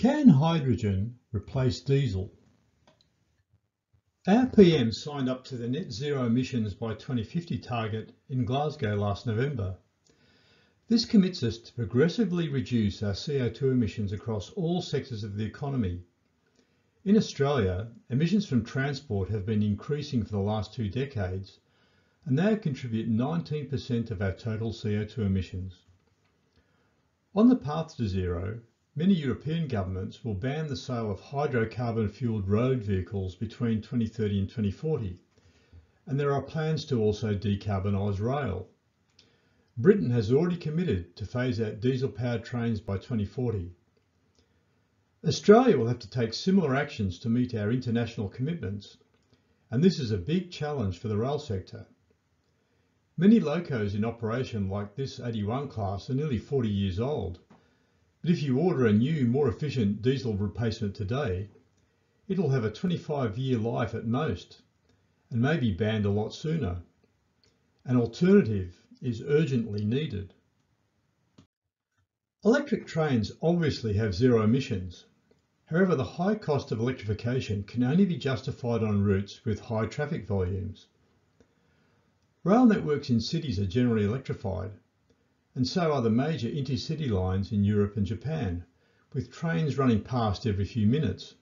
Can hydrogen replace diesel? Our PM signed up to the net zero emissions by 2050 target in Glasgow last November. This commits us to progressively reduce our CO2 emissions across all sectors of the economy. In Australia, emissions from transport have been increasing for the last two decades and now contribute 19% of our total CO2 emissions. On the path to zero, Many European governments will ban the sale of hydrocarbon-fueled road vehicles between 2030 and 2040, and there are plans to also decarbonise rail. Britain has already committed to phase out diesel-powered trains by 2040. Australia will have to take similar actions to meet our international commitments, and this is a big challenge for the rail sector. Many locos in operation like this 81 class are nearly 40 years old but if you order a new, more efficient diesel replacement today, it'll have a 25 year life at most and may be banned a lot sooner. An alternative is urgently needed. Electric trains obviously have zero emissions. However, the high cost of electrification can only be justified on routes with high traffic volumes. Rail networks in cities are generally electrified, and so are the major intercity lines in Europe and Japan, with trains running past every few minutes.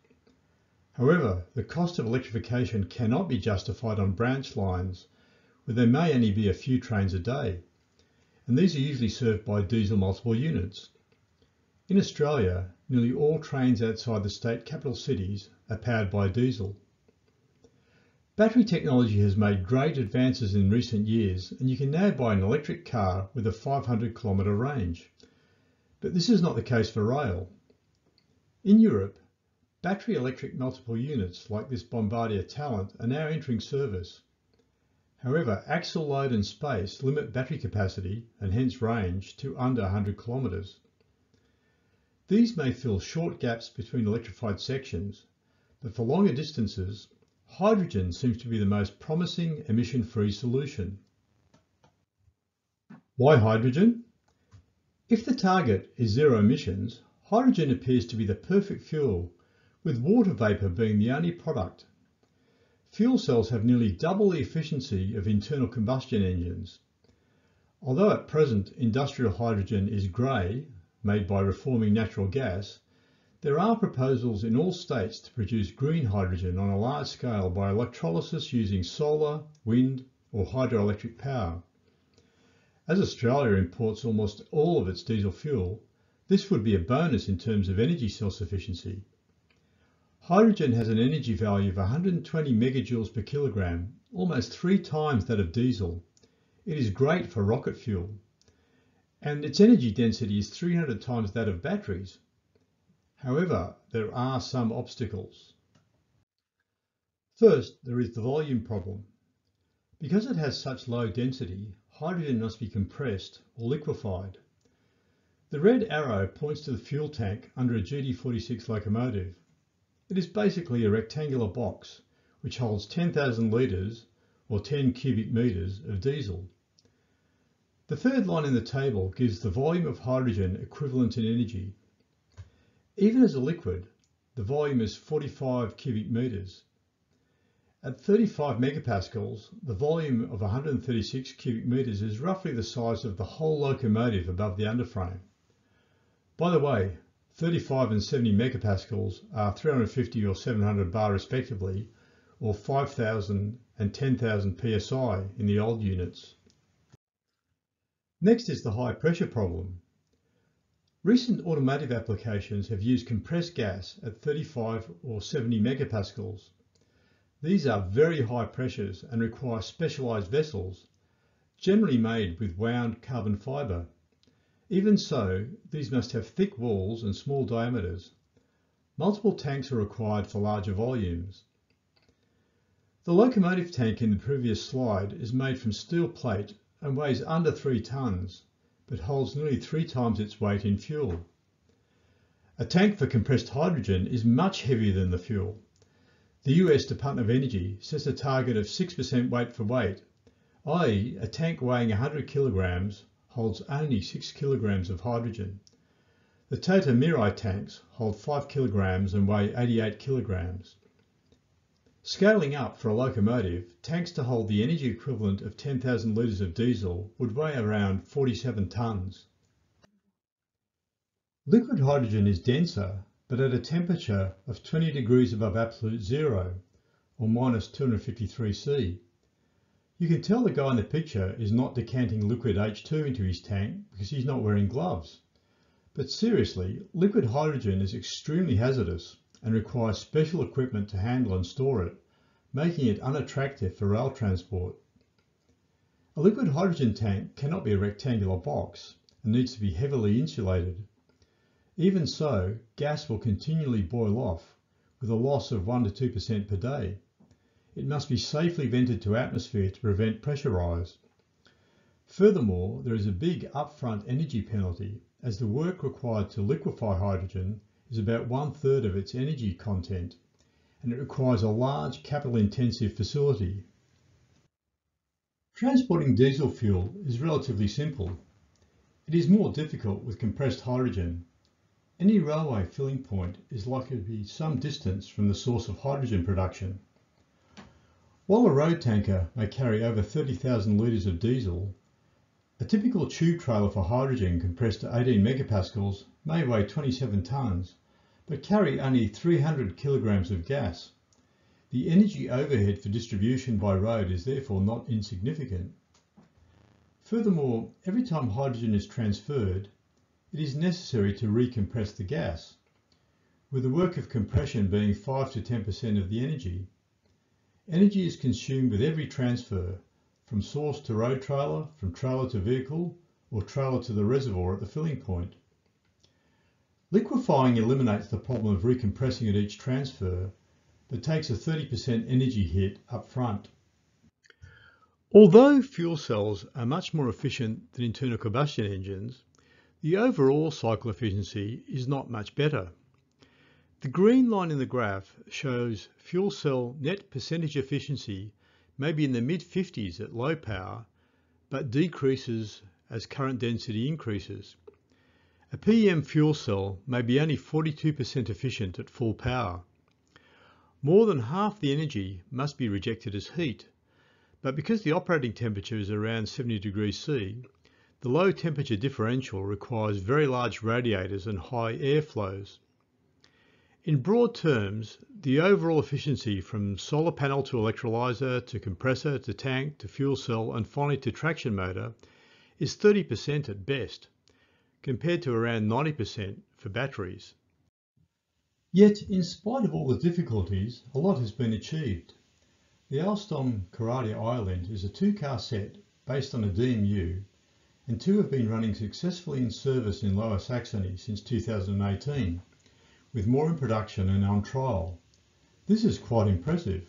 However, the cost of electrification cannot be justified on branch lines, where there may only be a few trains a day, and these are usually served by diesel multiple units. In Australia, nearly all trains outside the state capital cities are powered by diesel. Battery technology has made great advances in recent years, and you can now buy an electric car with a 500 kilometre range. But this is not the case for rail. In Europe, battery electric multiple units like this Bombardier Talent are now entering service. However, axle load and space limit battery capacity and hence range to under 100 kilometres. These may fill short gaps between electrified sections, but for longer distances, hydrogen seems to be the most promising emission-free solution. Why hydrogen? If the target is zero emissions, hydrogen appears to be the perfect fuel, with water vapour being the only product. Fuel cells have nearly double the efficiency of internal combustion engines. Although at present industrial hydrogen is grey, made by reforming natural gas, there are proposals in all states to produce green hydrogen on a large scale by electrolysis using solar, wind or hydroelectric power. As Australia imports almost all of its diesel fuel, this would be a bonus in terms of energy self-sufficiency. Hydrogen has an energy value of 120 megajoules per kilogram, almost three times that of diesel. It is great for rocket fuel. And its energy density is 300 times that of batteries, However, there are some obstacles. First, there is the volume problem. Because it has such low density, hydrogen must be compressed or liquefied. The red arrow points to the fuel tank under a GT46 locomotive. It is basically a rectangular box which holds 10,000 litres or 10 cubic metres of diesel. The third line in the table gives the volume of hydrogen equivalent in energy even as a liquid, the volume is 45 cubic meters. At 35 megapascals, the volume of 136 cubic meters is roughly the size of the whole locomotive above the underframe. By the way, 35 and 70 megapascals are 350 or 700 bar respectively, or 5,000 and 10,000 psi in the old units. Next is the high pressure problem. Recent automotive applications have used compressed gas at 35 or 70 megapascals. These are very high pressures and require specialised vessels, generally made with wound carbon fibre. Even so, these must have thick walls and small diameters. Multiple tanks are required for larger volumes. The locomotive tank in the previous slide is made from steel plate and weighs under 3 tonnes but holds nearly three times its weight in fuel. A tank for compressed hydrogen is much heavier than the fuel. The US Department of Energy sets a target of 6% weight for weight, i.e. a tank weighing 100 kilograms holds only 6 kilograms of hydrogen. The Toyota Mirai tanks hold 5 kilograms and weigh 88 kilograms. Scaling up for a locomotive, tanks to hold the energy equivalent of 10,000 litres of diesel would weigh around 47 tonnes. Liquid hydrogen is denser, but at a temperature of 20 degrees above absolute zero, or minus 253 C. You can tell the guy in the picture is not decanting liquid H2 into his tank because he's not wearing gloves. But seriously, liquid hydrogen is extremely hazardous and requires special equipment to handle and store it, making it unattractive for rail transport. A liquid hydrogen tank cannot be a rectangular box and needs to be heavily insulated. Even so, gas will continually boil off with a loss of 1 to 2% per day. It must be safely vented to atmosphere to prevent pressure rise. Furthermore, there is a big upfront energy penalty as the work required to liquefy hydrogen is about one third of its energy content, and it requires a large capital intensive facility. Transporting diesel fuel is relatively simple. It is more difficult with compressed hydrogen. Any railway filling point is likely to be some distance from the source of hydrogen production. While a road tanker may carry over 30,000 litres of diesel, a typical tube trailer for hydrogen compressed to 18 megapascals may weigh 27 tonnes, but carry only 300 kilograms of gas. The energy overhead for distribution by road is therefore not insignificant. Furthermore, every time hydrogen is transferred, it is necessary to recompress the gas, with the work of compression being 5 to 10% of the energy. Energy is consumed with every transfer, from source to road trailer, from trailer to vehicle, or trailer to the reservoir at the filling point. Liquefying eliminates the problem of recompressing at each transfer, but takes a 30% energy hit up front. Although fuel cells are much more efficient than internal combustion engines, the overall cycle efficiency is not much better. The green line in the graph shows fuel cell net percentage efficiency may be in the mid-50s at low power, but decreases as current density increases. A PEM fuel cell may be only 42% efficient at full power. More than half the energy must be rejected as heat, but because the operating temperature is around 70 degrees C, the low temperature differential requires very large radiators and high air flows. In broad terms, the overall efficiency from solar panel to electrolyzer to compressor to tank to fuel cell and finally to traction motor is 30% at best, compared to around 90% for batteries. Yet, in spite of all the difficulties, a lot has been achieved. The Alstom Coradia iLint is a two-car set based on a DMU, and two have been running successfully in service in Lower Saxony since 2018 with more in production and on trial. This is quite impressive.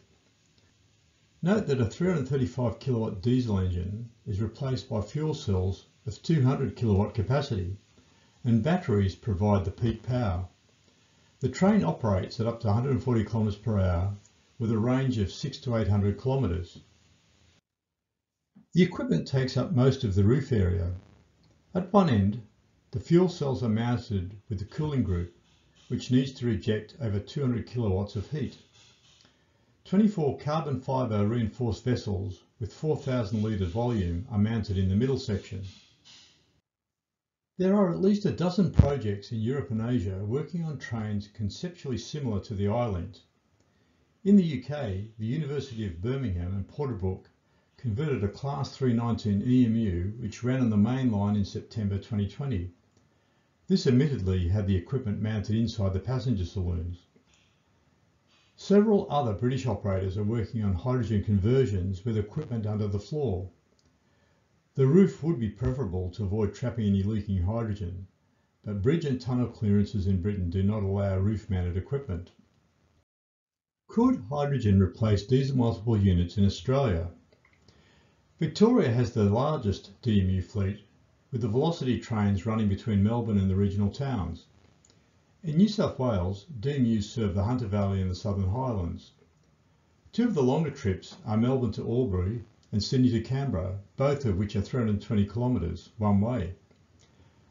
Note that a 335 kilowatt diesel engine is replaced by fuel cells with 200 kilowatt capacity and batteries provide the peak power. The train operates at up to 140 kilometers per hour with a range of 6 to 800 kilometers. The equipment takes up most of the roof area. At one end, the fuel cells are mounted with the cooling group which needs to reject over 200 kilowatts of heat. 24 carbon fibre reinforced vessels with 4,000 litre volume are mounted in the middle section. There are at least a dozen projects in Europe and Asia working on trains conceptually similar to the iLint. In the UK, the University of Birmingham and Porterbrook converted a Class 319 EMU which ran on the main line in September 2020. This admittedly had the equipment mounted inside the passenger saloons. Several other British operators are working on hydrogen conversions with equipment under the floor. The roof would be preferable to avoid trapping any leaking hydrogen, but bridge and tunnel clearances in Britain do not allow roof-mounted equipment. Could hydrogen replace diesel multiple units in Australia? Victoria has the largest DMU fleet with the VLocity trains running between Melbourne and the regional towns. In New South Wales, DMUs serve the Hunter Valley and the Southern Highlands. Two of the longer trips are Melbourne to Albury and Sydney to Canberra, both of which are 320 kilometres one way.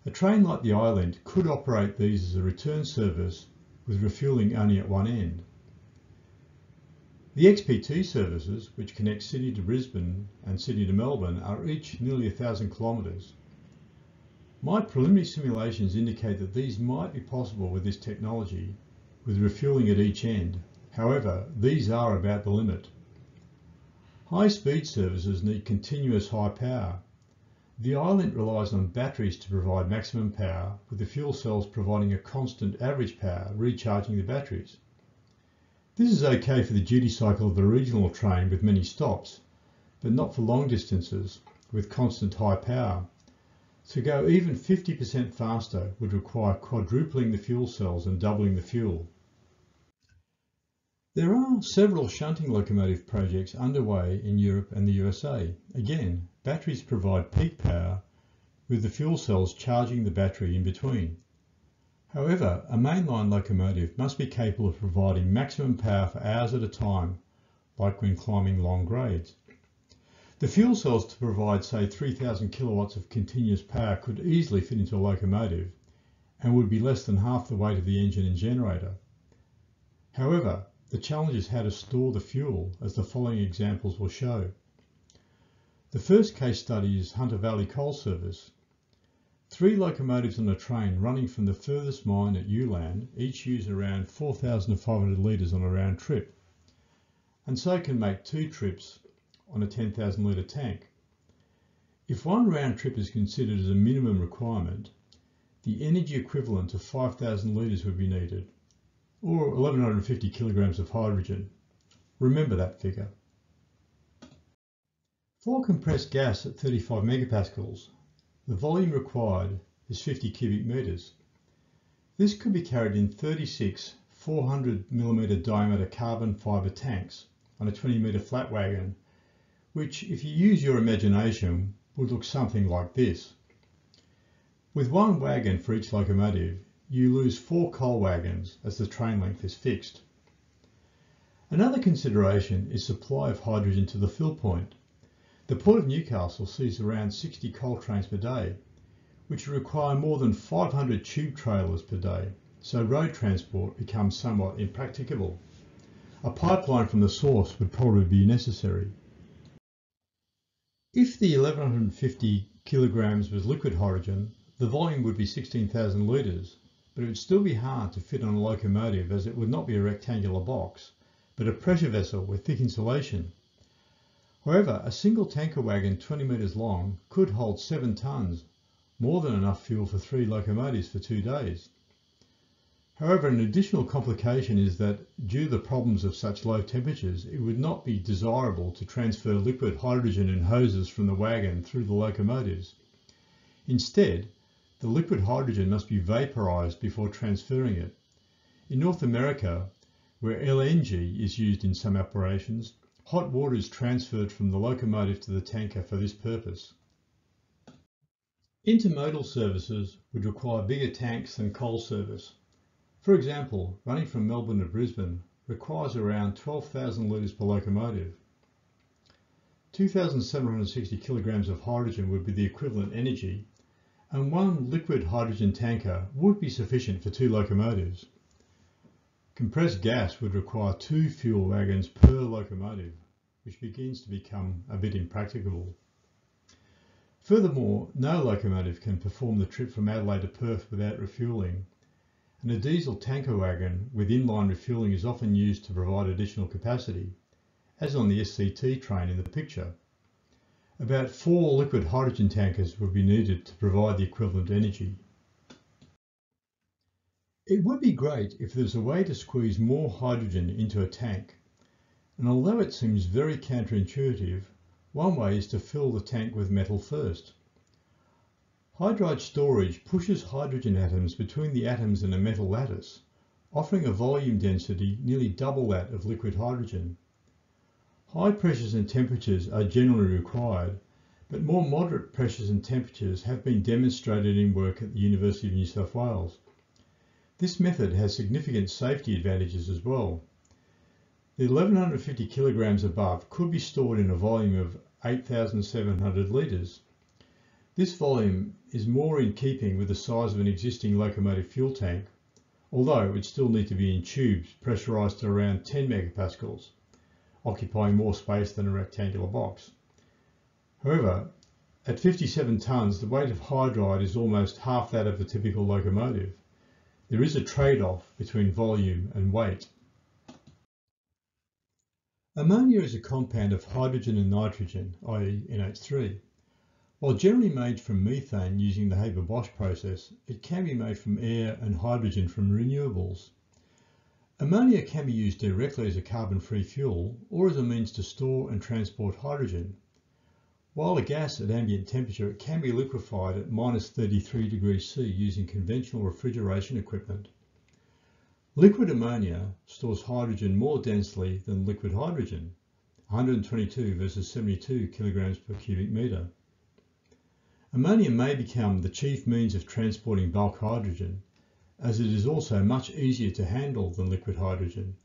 A train like the iLint could operate these as a return service with refuelling only at one end. The XPT services, which connect Sydney to Brisbane and Sydney to Melbourne, are each nearly thousand kilometres. My preliminary simulations indicate that these might be possible with this technology, with refuelling at each end. However, these are about the limit. High-speed services need continuous high power. The iLint relies on batteries to provide maximum power, with the fuel cells providing a constant average power, recharging the batteries. This is okay for the duty cycle of the regional train with many stops, but not for long distances with constant high power. To go even 50% faster would require quadrupling the fuel cells and doubling the fuel. There are several shunting locomotive projects underway in Europe and the USA. Again, batteries provide peak power with the fuel cells charging the battery in between. However, a mainline locomotive must be capable of providing maximum power for hours at a time, like when climbing long grades. The fuel cells to provide say 3000 kilowatts of continuous power could easily fit into a locomotive and would be less than half the weight of the engine and generator. However, the challenge is how to store the fuel as the following examples will show. The first case study is Hunter Valley Coal Service. Three locomotives on a train running from the furthest mine at Ulan each use around 4,500 litres on a round trip and so can make two trips on a 10,000 litre tank. If one round trip is considered as a minimum requirement, the energy equivalent of 5,000 litres would be needed, or 1150 kilograms of hydrogen. Remember that figure. For compressed gas at 35 megapascals, the volume required is 50 cubic metres. This could be carried in 36 400 millimetre diameter carbon fibre tanks on a 20 metre flat wagon which, if you use your imagination, would look something like this. With one wagon for each locomotive, you lose four coal wagons as the train length is fixed. Another consideration is supply of hydrogen to the fill point. The Port of Newcastle sees around 60 coal trains per day, which require more than 500 tube trailers per day, so road transport becomes somewhat impracticable. A pipeline from the source would probably be necessary. If the 1150 kilograms was liquid hydrogen, the volume would be 16,000 litres, but it would still be hard to fit on a locomotive as it would not be a rectangular box, but a pressure vessel with thick insulation. However, a single tanker wagon 20 metres long could hold 7 tonnes, more than enough fuel for three locomotives for two days. However, an additional complication is that due to the problems of such low temperatures, it would not be desirable to transfer liquid hydrogen in hoses from the wagon through the locomotives. Instead, the liquid hydrogen must be vaporized before transferring it. In North America, where LNG is used in some operations, hot water is transferred from the locomotive to the tanker for this purpose. Intermodal services would require bigger tanks than coal service. For example, running from Melbourne to Brisbane requires around 12,000 litres per locomotive. 2,760 kilograms of hydrogen would be the equivalent energy, and one liquid hydrogen tanker would be sufficient for two locomotives. Compressed gas would require two fuel wagons per locomotive, which begins to become a bit impracticable. Furthermore, no locomotive can perform the trip from Adelaide to Perth without refuelling, and a diesel tanker wagon with inline refuelling is often used to provide additional capacity, as on the SCT train in the picture. About four liquid hydrogen tankers would be needed to provide the equivalent energy. It would be great if there was a way to squeeze more hydrogen into a tank, and although it seems very counterintuitive, one way is to fill the tank with metal first. Hydride storage pushes hydrogen atoms between the atoms in a metal lattice, offering a volume density nearly double that of liquid hydrogen. High pressures and temperatures are generally required, but more moderate pressures and temperatures have been demonstrated in work at the University of New South Wales. This method has significant safety advantages as well. The 1150 kilograms above could be stored in a volume of 8,700 litres, This volume is more in keeping with the size of an existing locomotive fuel tank, although it would still need to be in tubes pressurised to around 10 megapascals, occupying more space than a rectangular box. However, at 57 tonnes, the weight of hydride is almost half that of a typical locomotive. There is a trade-off between volume and weight. Ammonia is a compound of hydrogen and nitrogen, i.e. NH3. While generally made from methane using the Haber-Bosch process, it can be made from air and hydrogen from renewables. Ammonia can be used directly as a carbon-free fuel or as a means to store and transport hydrogen. While a gas at ambient temperature, it can be liquefied at minus 33 degrees C using conventional refrigeration equipment. Liquid ammonia stores hydrogen more densely than liquid hydrogen, 122 versus 72 kilograms per cubic metre. Ammonia may become the chief means of transporting bulk hydrogen, as it is also much easier to handle than liquid hydrogen,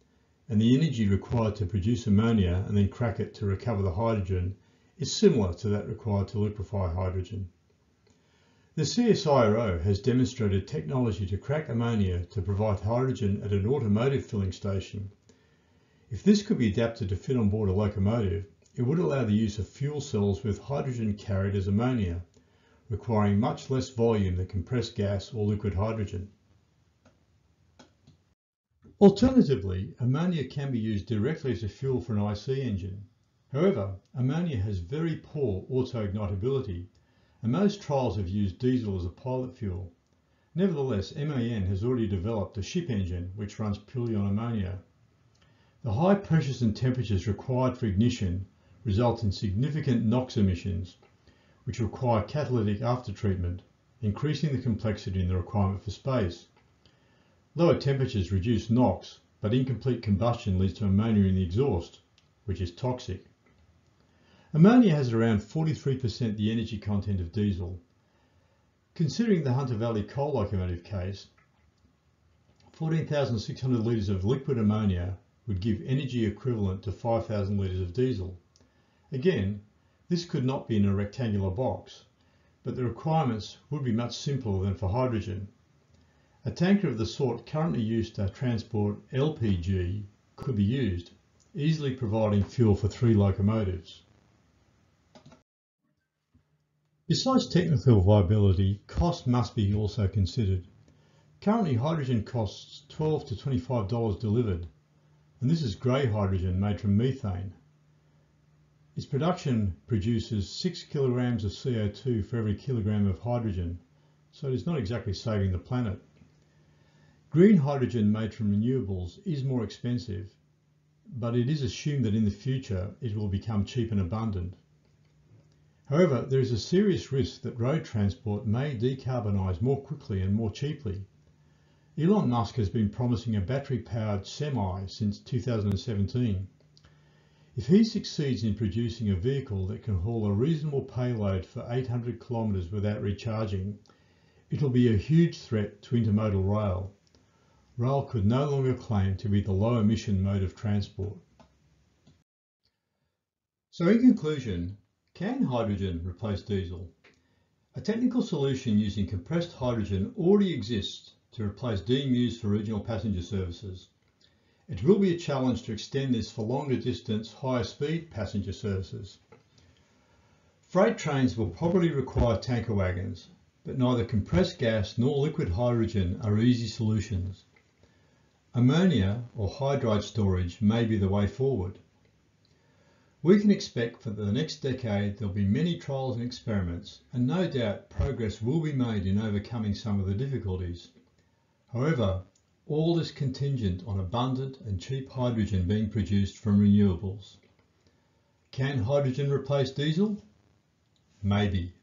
and the energy required to produce ammonia and then crack it to recover the hydrogen is similar to that required to liquefy hydrogen. The CSIRO has demonstrated technology to crack ammonia to provide hydrogen at an automotive filling station. If this could be adapted to fit on board a locomotive, it would allow the use of fuel cells with hydrogen carried as ammonia, requiring much less volume than compressed gas or liquid hydrogen. Alternatively, ammonia can be used directly as a fuel for an IC engine. However, ammonia has very poor auto-ignitability, and most trials have used diesel as a pilot fuel. Nevertheless, MAN has already developed a ship engine which runs purely on ammonia. The high pressures and temperatures required for ignition result in significant NOx emissions, which require catalytic aftertreatment, increasing the complexity and the requirement for space. Lower temperatures reduce NOx, but incomplete combustion leads to ammonia in the exhaust, which is toxic. Ammonia has around 43% the energy content of diesel. Considering the Hunter Valley coal locomotive case, 14,600 litres of liquid ammonia would give energy equivalent to 5,000 litres of diesel. Again, this could not be in a rectangular box, but the requirements would be much simpler than for hydrogen. A tanker of the sort currently used to transport LPG could be used, easily providing fuel for three locomotives. Besides technical viability, cost must be also considered. Currently, hydrogen costs 12 to $25 delivered, and this is grey hydrogen made from methane. Its production produces 6 kilograms of CO2 for every kilogram of hydrogen, so it is not exactly saving the planet. Green hydrogen made from renewables is more expensive, but it is assumed that in the future it will become cheap and abundant. However, there is a serious risk that road transport may decarbonise more quickly and more cheaply. Elon Musk has been promising a battery-powered semi since 2017. If he succeeds in producing a vehicle that can haul a reasonable payload for 800 kilometres without recharging, it will be a huge threat to intermodal rail. Rail could no longer claim to be the low emission mode of transport. So in conclusion, can hydrogen replace diesel? A technical solution using compressed hydrogen already exists to replace DMUs for regional passenger services. It will be a challenge to extend this for longer distance, higher speed passenger services. Freight trains will probably require tanker wagons, but neither compressed gas nor liquid hydrogen are easy solutions. Ammonia or hydride storage may be the way forward. We can expect for the next decade there'll be many trials and experiments, and no doubt progress will be made in overcoming some of the difficulties. However, all is contingent on abundant and cheap hydrogen being produced from renewables. Can hydrogen replace diesel? Maybe.